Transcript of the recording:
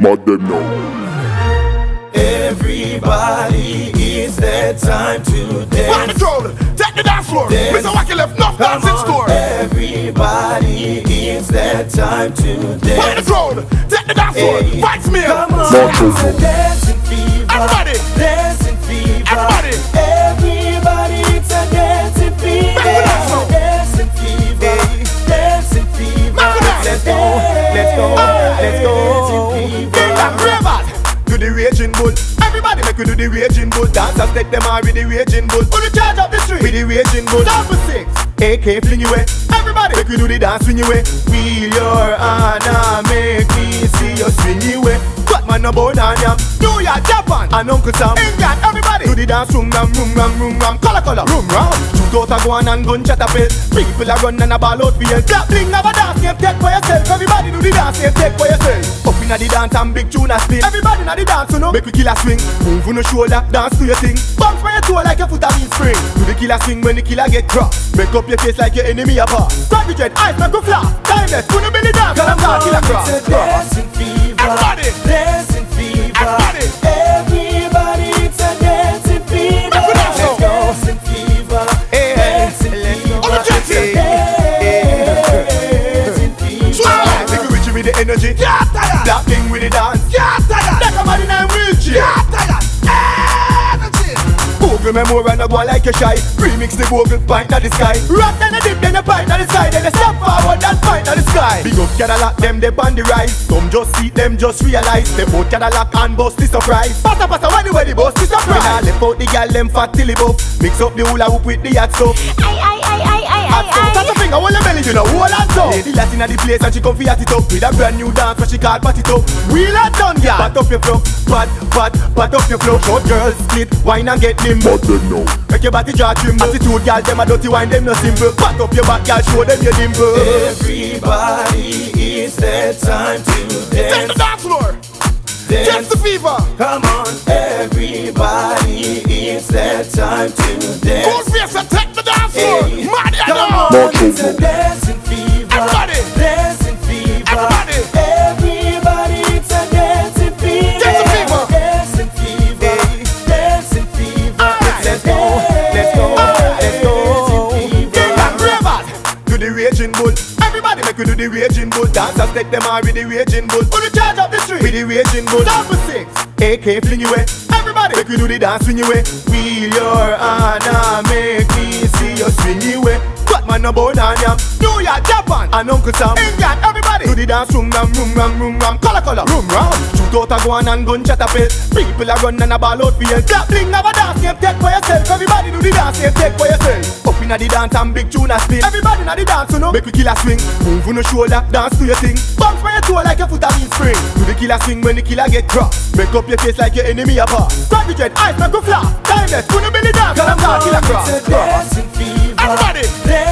Mad them now. Everybody, it's that time to Rock the dance. take the dance floor. Dance. Mr. Wacky left enough Come dancing store. everybody, it's that time to Rock the dance. take the dance floor. Hey. Fights me. Come on, Macho. it's a dancing fever. Everybody. Let's go, let's go. And ravers. Do the raging bull. Everybody make we do the raging bull. Dancers take them out with the raging bull. Who the charge of the street? With the raging bull. Number six. AK fling you away. Everybody make we do the dance swing you away. Wheel your and make me see you swing you away. Batman no boy down yam. New York, Japan, and Uncle Sam. England, everybody do the dance room ram, room ram, room ram, color color, room ram. Shoot out a go on and gun chat a pill. People are run and a ball out field. Clap bling have a dance name take for yourself. Everybody do the dance name take for yourself. Up inna the dance and big tune a spin. Everybody inna the dance, you know. Make we kill a swing. Move on the shoulder, dance to your thing. Bounce by your toe like your foot a in spring. Do the killer swing when the killer get crossed. Make up your face like your enemy a pass. Grab your jet, eyes make go fly. Timeless, couldn't belly dance. Cause I'm not killer cross. A dancing energy. Tired. That thing with the dance. Yeah, tired. Like a man in a Google me more and I go like a shy. Remix the Google, pint of the sky. Rock then a dip, then a pint of the side, then a step forward and pint of the sky. Big up Cadillac, them they on the rise. Some just see them just realize they both Cadillac and bust the surprise. Passa passa when the way the bust the surprise. Nah left out the gal them fat till it buff. Mix up the hula hoop with the hot stuff. Ay, ay, ay, ay, ay, Hot ay, stuff. Tap ay. a finger, hold your belly, you know, hold on so. Lady Latin at the place and she come fi at it up with a brand new dance where she call pat it up. Wheel and done, yeah. Pat up your flow, pat, pat, pat up your flow. Short girls split, wine and get limbo. Mad them now. Make your body draw trim. Attitude, girl, them a dirty wine, them no simple. Pat up your back, girl, show them your dimple. Everybody, it's that time to dance. Take the dance. dance floor. Dance. Catch the fever. Come on, everybody, it's that time to Cold dance. face and take the dance floor. Hey. Mad you Come know. on, Macho it's Everybody make we do the raging bull. Dancers take them out with the raging bull. Who the charge up the street? With the raging bull. Number six, AK fling you away. Everybody make we do the dance swing you away. Wheel your and make me see you swing you away. Batman no boy down yam. New York, Japan, and Uncle Sam. England, everybody do the dance room ram, room ram, room ram, color color, room ram. Shoot out a go on and gun chat a pill. People are run and a ball out field. Clap bling have a dance name take for yourself. Everybody do the dance name take for yourself. Up inna the dance and big tune a spin. Everybody inna the dance, you know. Make we kill a swing. Move on the shoulder, dance to your thing. Bounce by your toe like your foot a in spring. Do the killer swing when the killer get crossed. Make up your face like your enemy a pass. Grab your jet, eyes make go fly. Timeless, couldn't belly dance. Cause I'm not killer cross. It's a dancing fever. Everybody.